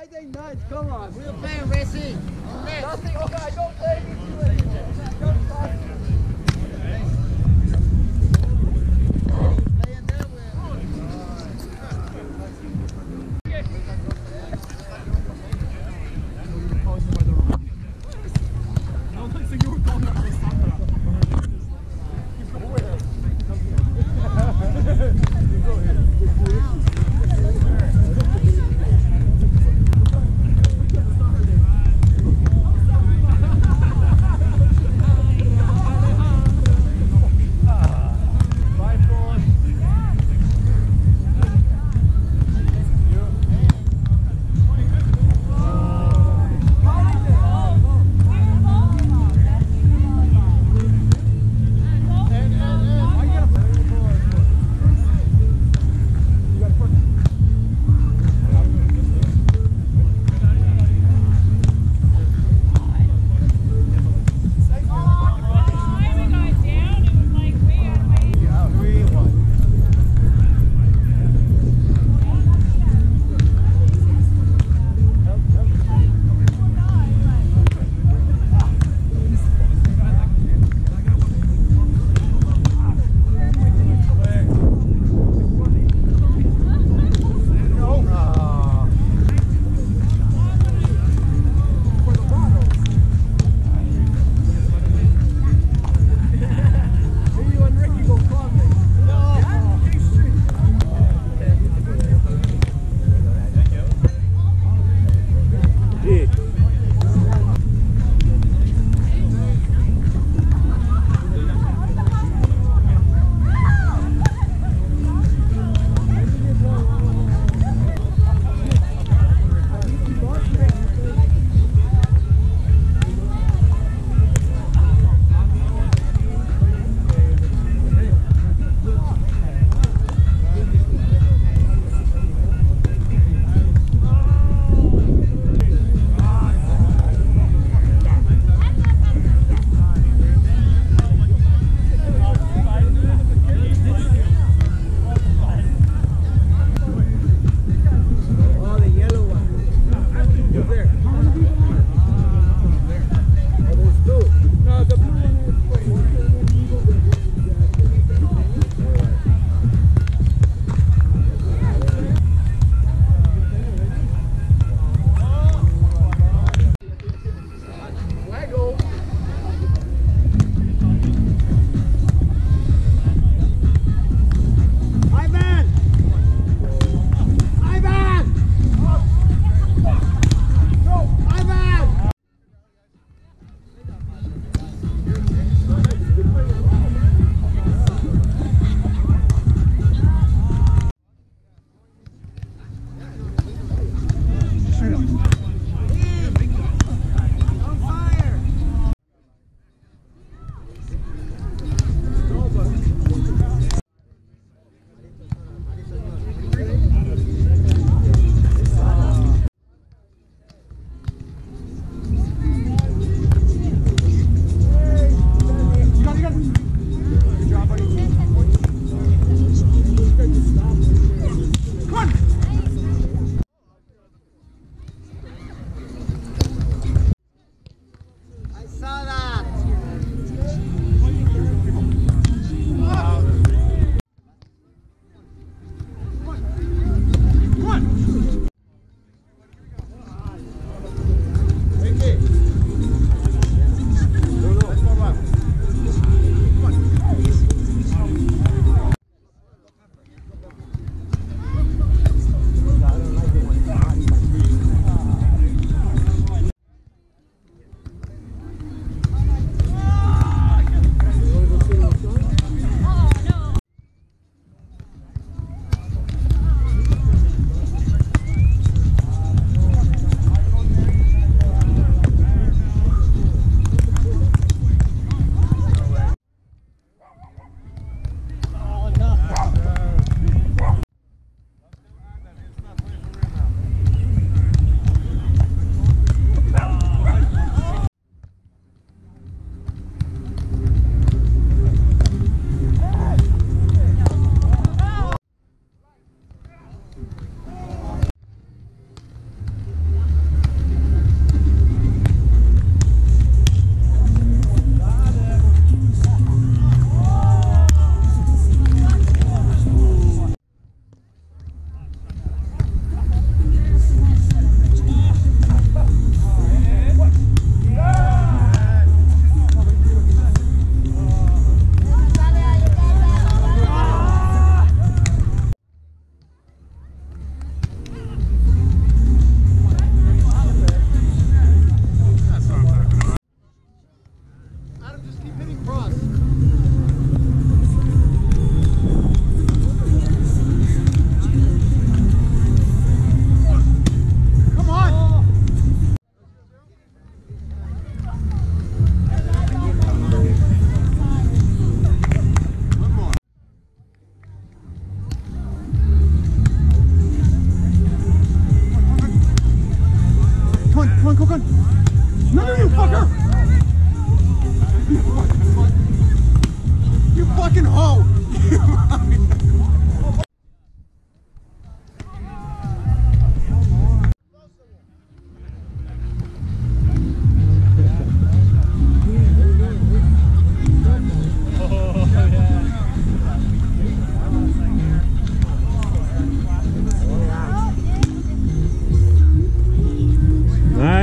Guys, come on. We're playing racing. Nothing, okay, don't play me too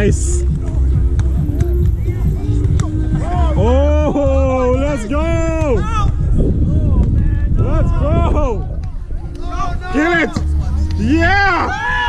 Nice. Oh, let's go. Let's go. Kill it. Yeah.